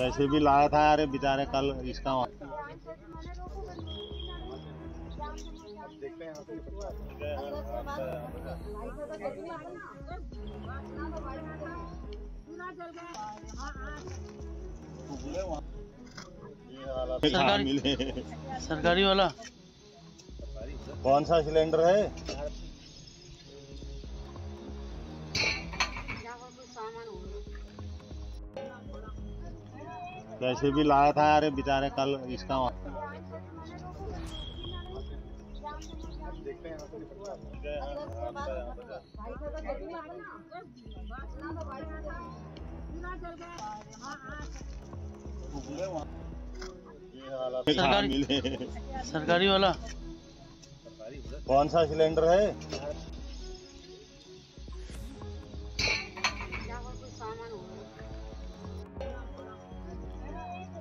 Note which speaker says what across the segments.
Speaker 1: वैसे भी लाया था अरे बेचारे कल इसका
Speaker 2: सरकारी- सरकारी वाला?
Speaker 1: कौन सा सिलेंडर है? वैसे भी लाया था अरे बेचारे कल इसका
Speaker 2: सरकारी- सरकारी वाला?
Speaker 1: कौन सा सिलेंडर है?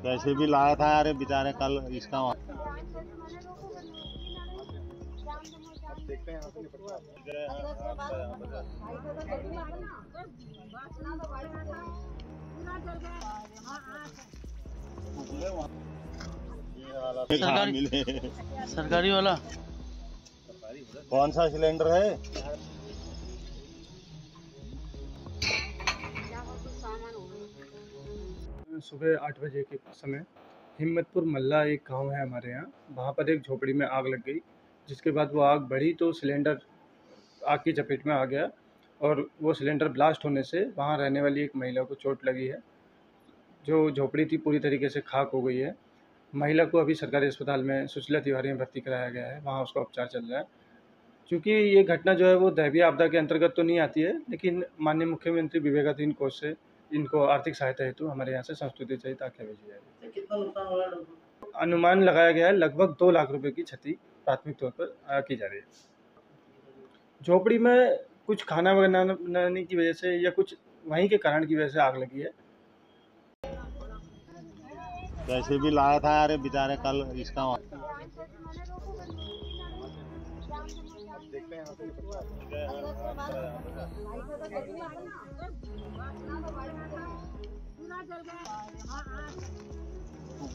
Speaker 1: वैसे भी लाया था अरे बेचारे कल इसका
Speaker 2: सरकारी- सरकारी वाला?
Speaker 1: कौन सा सिलेंडर है?
Speaker 3: सुबह आठ बजे के समय हिम्मतपुर मल्ला एक गाँव है हमारे यहाँ। वहाँ पर एक झोपड़ी में आग लग गई, जिसके बाद वो आग बढ़ी तो सिलेंडर आग की चपेट में आ गया और वो सिलेंडर ब्लास्ट होने से वहाँ रहने वाली एक महिला को चोट लगी है, जो झोपड़ी थी पूरी तरीके से खाक हो गई है। महिला को अभी सरकारी अस्पताल में सुशीला तिवारी में भर्ती कराया गया है, वहाँ उसका उपचार चल रहा है। क्योंकि ये घटना जो है वो दैवीय आपदा के अंतर्गत तो नहीं आती है, लेकिन माननीय मुख्यमंत्री विवेकाधीन कोष से इनको आर्थिक सहायता हेतु हमारे यहाँ से संस्तुति सहित आख्या भेजी जाएगी अनुमान लगाया गया है लगभग दो लाख रुपए की क्षति प्राथमिक तौर पर की जा रही है। झोपड़ी में कुछ खाना बनाने बनाने की वजह से या कुछ वहीं के कारण की वजह से आग लगी है?
Speaker 1: वैसे भी लाया था अरे बेचारे कल इसका
Speaker 2: सरकारी-
Speaker 1: मिले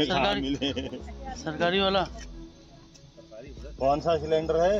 Speaker 2: सरकारी- सरकारी वाला।
Speaker 1: कौन सा सिलेंडर है?